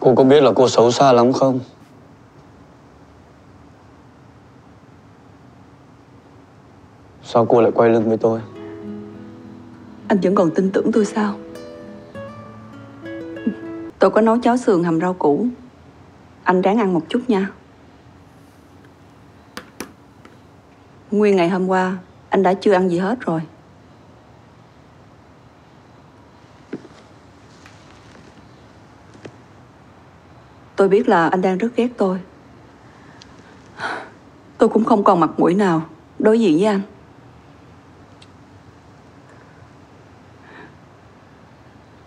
Cô có biết là cô xấu xa lắm không? Sao cô lại quay lưng với tôi? Anh vẫn còn tin tưởng tôi sao? Tôi có nấu cháo sườn hầm rau củ. Anh ráng ăn một chút nha. Nguyên ngày hôm qua, anh đã chưa ăn gì hết rồi. Tôi biết là anh đang rất ghét tôi. Tôi cũng không còn mặt mũi nào đối diện với anh.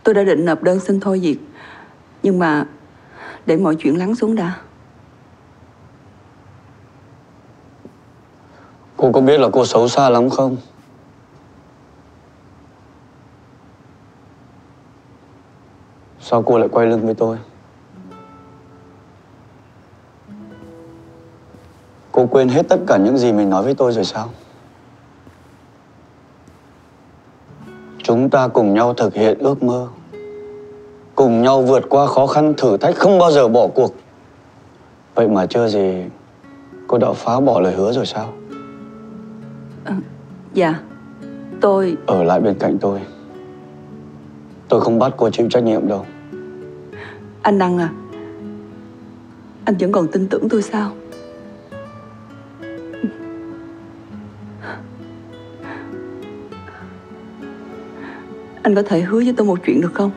Tôi đã định nộp đơn xin thôi việc Nhưng mà Để mọi chuyện lắng xuống đã Cô có biết là cô xấu xa lắm không? Sao cô lại quay lưng với tôi? Cô quên hết tất cả những gì mình nói với tôi rồi sao? Chúng ta cùng nhau thực hiện ước mơ. Cùng nhau vượt qua khó khăn thử thách không bao giờ bỏ cuộc. Vậy mà chưa gì Cô đã phá bỏ lời hứa rồi sao? à, Dạ. Tôi Ở lại bên cạnh tôi. Tôi không bắt cô chịu trách nhiệm đâu. Anh Đăng à. Anh vẫn còn tin tưởng tôi sao Anh có thể hứa với tôi một chuyện được không?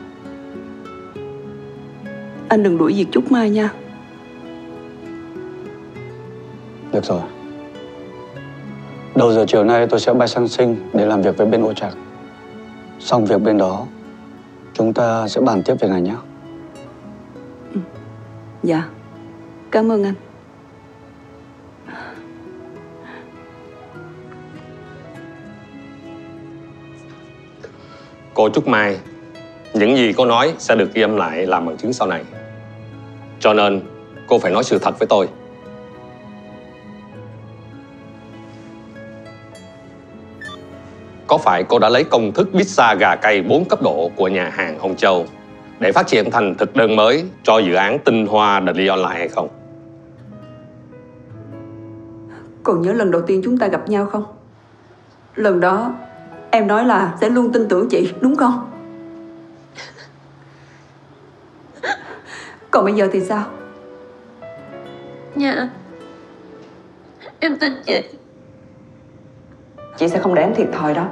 Anh đừng đuổi việc Trúc Mai nha. Được rồi. Đầu giờ chiều nay tôi sẽ bay sang Sinh để làm việc với bên ô trạc. Xong việc bên đó Chúng ta sẽ bàn tiếp về này nhé. Dạ. Cảm ơn anh Cô Trúc Mai, những gì cô nói sẽ được ghi âm lại làm bằng chứng sau này. Cho nên, cô phải nói sự thật với tôi. Có phải cô đã lấy công thức pizza gà cay 4 cấp độ của nhà hàng Hồng Châu để phát triển thành thực đơn mới cho dự án tinh hoa Daily Online hay không? Còn nhớ lần đầu tiên chúng ta gặp nhau không? Lần đó Em nói là sẽ luôn tin tưởng chị, đúng không? Còn bây giờ thì sao? Dạ. Em tin chị. Chị sẽ không để em thiệt thòi đâu.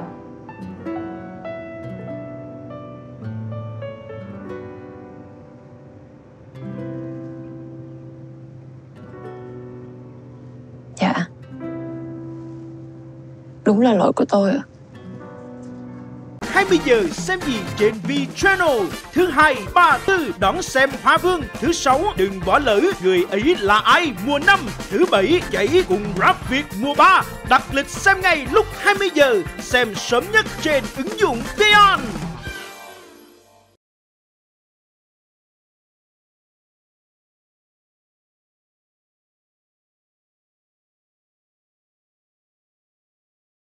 Dạ. Đúng là lỗi của tôi ạ 20 giờ xem gì trên V Channel. Thứ hai, ba, tư đón xem Hoa Vương. Thứ sáu, đừng bỏ lỡ người ấy là ai mùa năm. Thứ bảy, chạy cùng Rap Việt mùa ba Đặt lịch xem ngay lúc 20 giờ. Xem sớm nhất trên ứng dụng Vion.